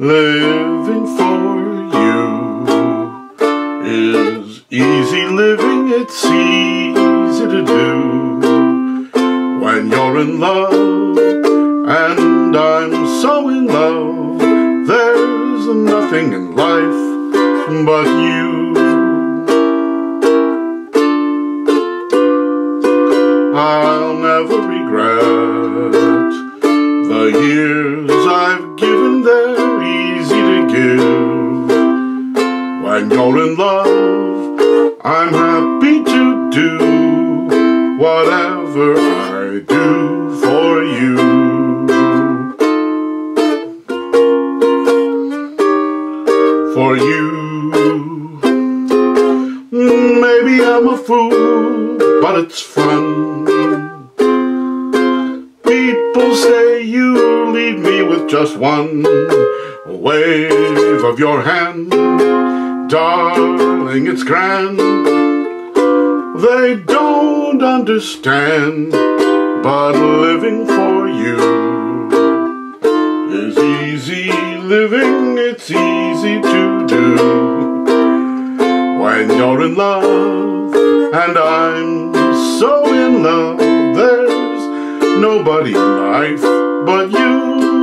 Living for you is easy living, it's easy to do when you're in love, and I'm so in love. There's nothing in life but you. I'll never regret the years When you're in love, I'm happy to do whatever I do for you. For you. Maybe I'm a fool, but it's fun. People say you leave me with just one wave of your hand. Darling, it's grand. They don't understand, but living for you is easy living, it's easy to do. When you're in love, and I'm so in love, there's nobody in life but you.